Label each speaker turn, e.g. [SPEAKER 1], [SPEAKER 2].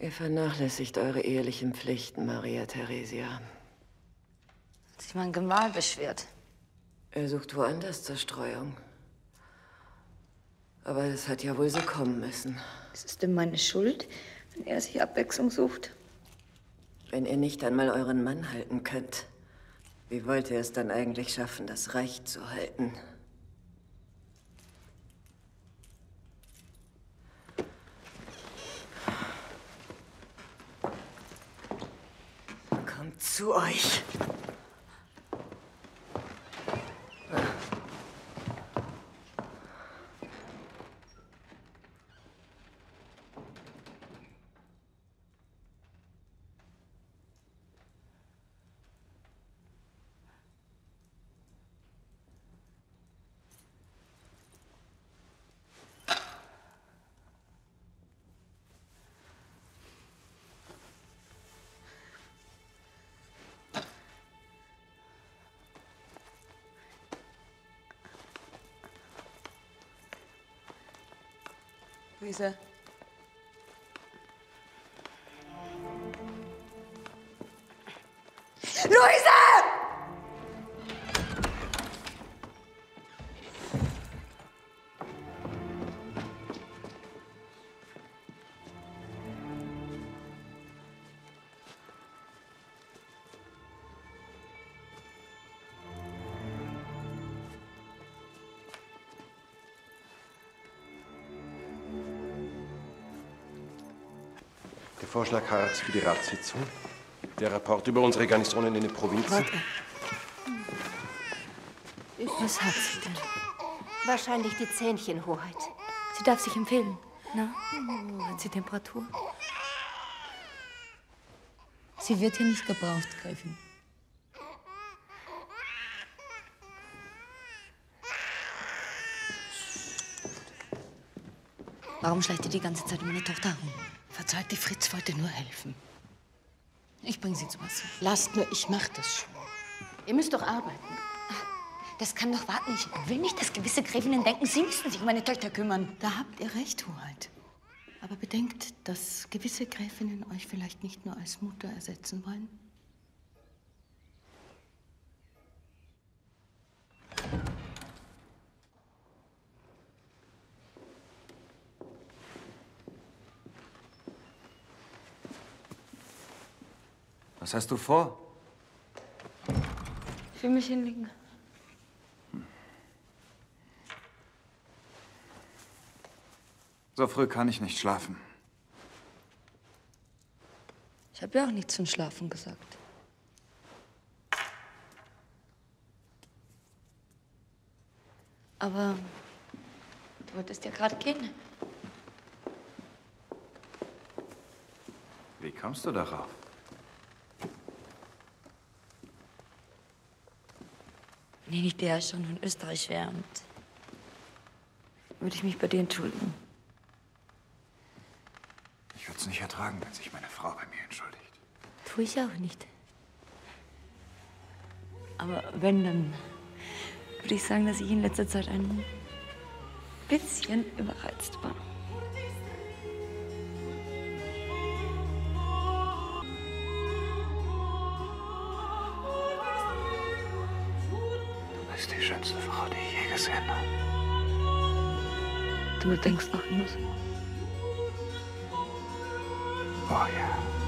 [SPEAKER 1] Ihr vernachlässigt eure ehelichen Pflichten, Maria Theresia.
[SPEAKER 2] Hat sich mein Gemahl beschwert.
[SPEAKER 1] Er sucht woanders Zerstreuung. Aber das hat ja wohl so kommen müssen.
[SPEAKER 2] Ist es denn meine Schuld, wenn er sich Abwechslung sucht?
[SPEAKER 1] Wenn ihr nicht einmal euren Mann halten könnt, wie wollt ihr es dann eigentlich schaffen, das Reich zu halten? Zu euch.
[SPEAKER 2] Luise. Luise!
[SPEAKER 3] Der Vorschlag Harts für die Ratssitzung. Der Rapport über unsere Garnisonen in den Provinzen.
[SPEAKER 2] Was hat sie denn?
[SPEAKER 4] Wahrscheinlich die Zähnchenhoheit.
[SPEAKER 2] Sie darf sich empfehlen. Na, hat sie Temperatur?
[SPEAKER 5] Sie wird hier nicht gebraucht, Gräfin. Warum schleicht ihr die ganze Zeit um meine Tochter herum?
[SPEAKER 6] Verzeiht, die Fritz wollte nur helfen.
[SPEAKER 5] Ich bringe sie zu Wasser.
[SPEAKER 6] Lasst nur, ich mach das schon. Ihr müsst doch arbeiten.
[SPEAKER 5] Das kann doch warten. Ich will nicht, dass gewisse Gräfinnen denken, sie müssten sich um meine Töchter kümmern.
[SPEAKER 6] Da habt ihr recht, Hoheit. Aber bedenkt, dass gewisse Gräfinnen euch vielleicht nicht nur als Mutter ersetzen wollen.
[SPEAKER 7] Was hast du vor?
[SPEAKER 2] Ich will mich hinlegen.
[SPEAKER 7] So früh kann ich nicht schlafen.
[SPEAKER 2] Ich habe ja auch nichts von Schlafen gesagt. Aber du wolltest ja gerade gehen.
[SPEAKER 7] Wie kommst du darauf?
[SPEAKER 2] Nee, nicht der schon von Österreich schwärmt. Würde ich mich bei dir entschuldigen.
[SPEAKER 7] Ich würde es nicht ertragen, wenn sich meine Frau bei mir entschuldigt.
[SPEAKER 2] Tue ich auch nicht. Aber wenn, dann würde ich sagen, dass ich in letzter Zeit ein bisschen überreizt war.
[SPEAKER 7] Bist die schönste Frau, die ich je gesehen habe.
[SPEAKER 2] Du denkst noch immer so.
[SPEAKER 7] Oh ja.